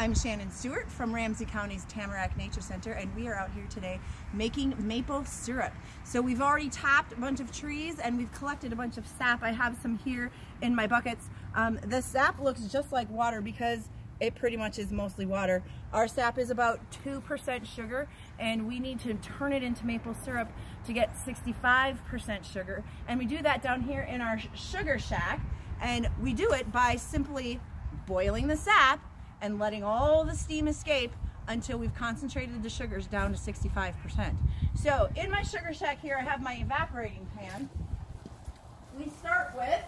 I'm Shannon Stewart from Ramsey County's Tamarack Nature Center and we are out here today making maple syrup. So we've already tapped a bunch of trees and we've collected a bunch of sap. I have some here in my buckets. Um, the sap looks just like water because it pretty much is mostly water. Our sap is about 2% sugar and we need to turn it into maple syrup to get 65% sugar. And we do that down here in our sugar shack and we do it by simply boiling the sap and letting all the steam escape until we've concentrated the sugars down to 65%. So in my sugar shack here, I have my evaporating pan. We start with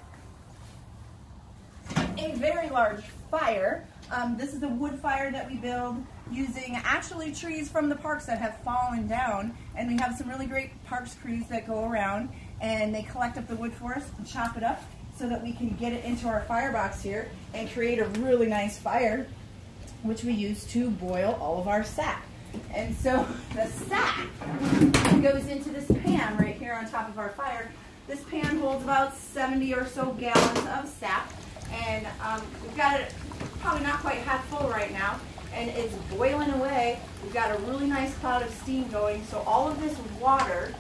a very large fire. Um, this is a wood fire that we build using actually trees from the parks that have fallen down. And we have some really great parks crews that go around and they collect up the wood for us and chop it up so that we can get it into our firebox here and create a really nice fire which we use to boil all of our sap. And so the sap goes into this pan right here on top of our fire. This pan holds about 70 or so gallons of sap. And um, we've got it probably not quite half full right now. And it's boiling away. We've got a really nice cloud of steam going. So all of this water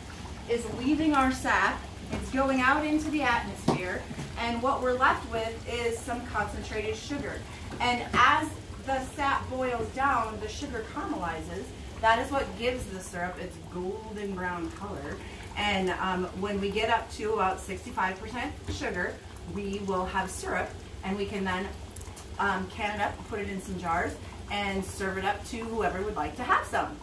is leaving our sap. It's going out into the atmosphere. And what we're left with is some concentrated sugar. And as the sap boils down, the sugar caramelizes. That is what gives the syrup its golden brown color. And um, when we get up to about 65% sugar, we will have syrup and we can then um, can it up, put it in some jars, and serve it up to whoever would like to have some.